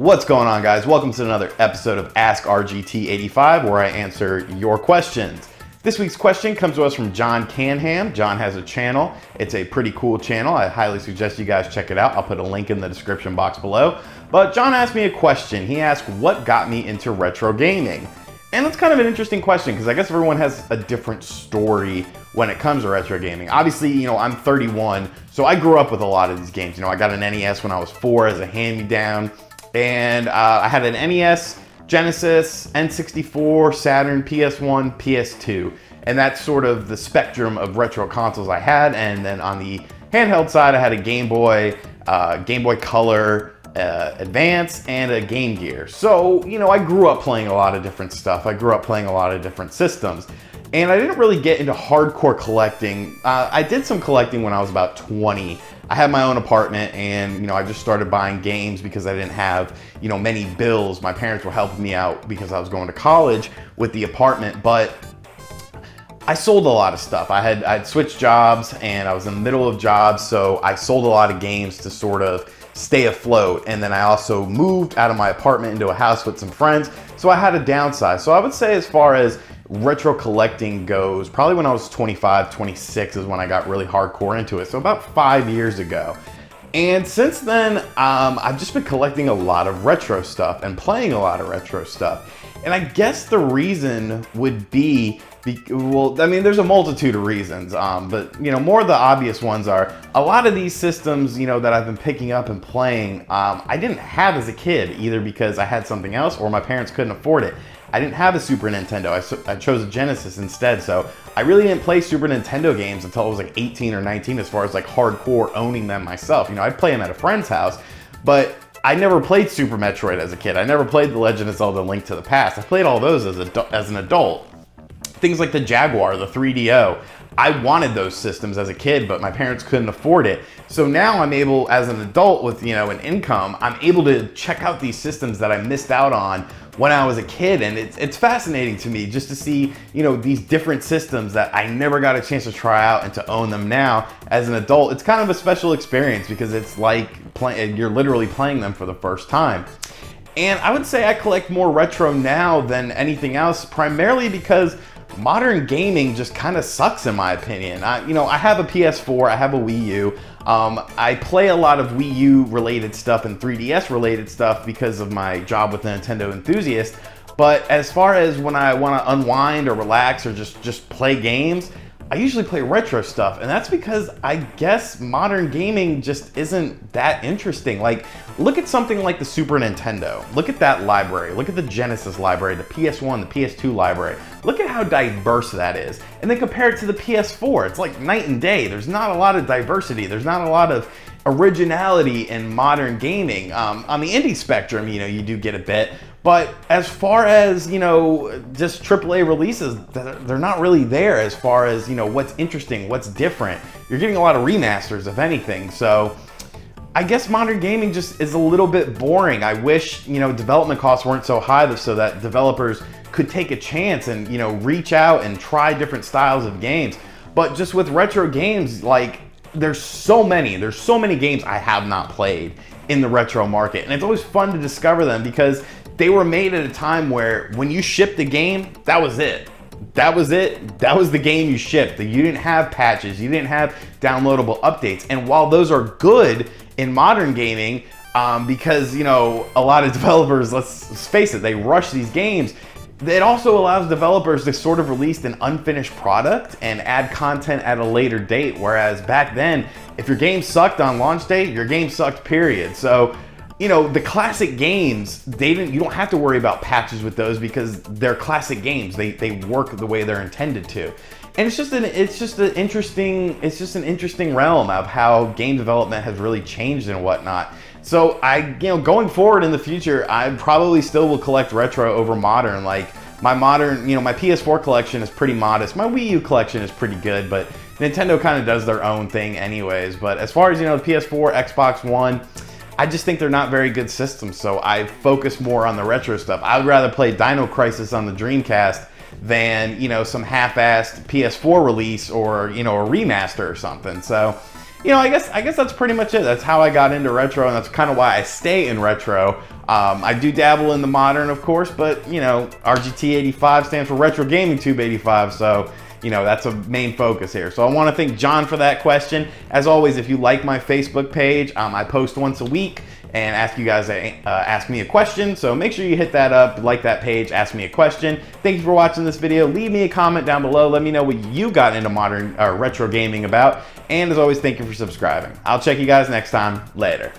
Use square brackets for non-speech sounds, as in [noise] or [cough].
What's going on guys? Welcome to another episode of Ask RGT85 where I answer your questions. This week's question comes to us from Jon Canham. Jon has a channel. It's a pretty cool channel. I highly suggest you guys check it out. I'll put a link in the description box below. But Jon asked me a question. He asked, what got me into retro gaming? And that's kind of an interesting question because I guess everyone has a different story when it comes to retro gaming. Obviously, you know, I'm 31, so I grew up with a lot of these games. You know, I got an NES when I was four as a hand-me-down, and uh, I had an NES, Genesis, N64, Saturn, PS1, PS2. And that's sort of the spectrum of retro consoles I had. And then on the handheld side, I had a Game Boy, uh, Game Boy Color, uh, Advance, and a Game Gear. So, you know, I grew up playing a lot of different stuff. I grew up playing a lot of different systems. And I didn't really get into hardcore collecting. Uh, I did some collecting when I was about 20. I had my own apartment and, you know, I just started buying games because I didn't have, you know, many bills. My parents were helping me out because I was going to college with the apartment, but I sold a lot of stuff. I had I'd switched jobs and I was in the middle of jobs, so I sold a lot of games to sort of stay afloat. And then I also moved out of my apartment into a house with some friends, so I had to downsize. So I would say as far as retro collecting goes, probably when I was 25, 26 is when I got really hardcore into it. So about five years ago. And since then, um, I've just been collecting a lot of retro stuff and playing a lot of retro stuff. And I guess the reason would be, be well, I mean, there's a multitude of reasons, um, but you know, more of the obvious ones are a lot of these systems, you know, that I've been picking up and playing, um, I didn't have as a kid, either because I had something else or my parents couldn't afford it. I didn't have a Super Nintendo. I, I, chose a Genesis instead. So I really didn't play Super Nintendo games until I was like 18 or 19 as far as like hardcore owning them myself. You know, I'd play them at a friend's house, but I never played Super Metroid as a kid. I never played The Legend of Zelda Link to the Past. I played all those as, a, as an adult. Things like the Jaguar, the 3DO. I wanted those systems as a kid, but my parents couldn't afford it. So now I'm able, as an adult with you know an income, I'm able to check out these systems that I missed out on when I was a kid. And it's, it's fascinating to me just to see, you know, these different systems that I never got a chance to try out and to own them now as an adult. It's kind of a special experience because it's like play, you're literally playing them for the first time. And I would say I collect more retro now than anything else, primarily because modern gaming just kind of sucks in my opinion. I, you know, I have a PS4, I have a Wii U. Um, I play a lot of Wii U related stuff and 3DS related stuff because of my job with the Nintendo Enthusiast. But as far as when I want to unwind or relax or just just play games, I usually play retro stuff, and that's because I guess modern gaming just isn't that interesting. Like, look at something like the Super Nintendo. Look at that library. Look at the Genesis library, the PS1, the PS2 library. Look at how diverse that is. And then compare it to the PS4. It's like night and day. There's not a lot of diversity. There's not a lot of originality in modern gaming. Um, on the indie spectrum, you know, you do get a bit, but as far as, you know, just AAA releases, they're not really there as far as, you know, what's interesting, what's different. You're getting a lot of remasters, if anything. So I guess modern gaming just is a little bit boring. I wish, you know, development costs weren't so high so that developers could take a chance and, you know, reach out and try different styles of games. But just with retro games, like, there's so many, there's so many games I have not played in the retro market. And it's always fun to discover them because they were made at a time where when you shipped the game, that was it. That was it. That was the game you shipped. You didn't have patches. You didn't have downloadable updates. And while those are good in modern gaming, um, because you know a lot of [laughs] developers, let's face it, they rush these games. It also allows developers to sort of release an unfinished product and add content at a later date. Whereas back then, if your game sucked on launch day, your game sucked. Period. So you know, the classic games, they didn't, you don't have to worry about patches with those because they're classic games. They, they work the way they're intended to. And it's just an, it's just an interesting, it's just an interesting realm of how game development has really changed and whatnot. So I, you know, going forward in the future, I probably still will collect retro over modern. Like my modern, you know, my PS4 collection is pretty modest. My Wii U collection is pretty good, but Nintendo kind of does their own thing anyways. But as far as, you know, the PS4, Xbox One, I just think they're not very good systems, so I focus more on the retro stuff. I'd rather play Dino Crisis on the Dreamcast than, you know, some half-assed PS4 release or, you know, a remaster or something. So, you know, I guess I guess that's pretty much it. That's how I got into retro, and that's kind of why I stay in retro. Um, I do dabble in the modern, of course, but you know, RGT85 stands for Retro Gaming Tube 85, so you know, that's a main focus here. So I want to thank Jon for that question. As always, if you like my Facebook page, um, I post once a week and ask you guys to uh, ask me a question. So make sure you hit that up, like that page, ask me a question. Thank you for watching this video. Leave me a comment down below. Let me know what you got into modern uh, retro gaming about. And as always, thank you for subscribing. I'll check you guys next time. Later.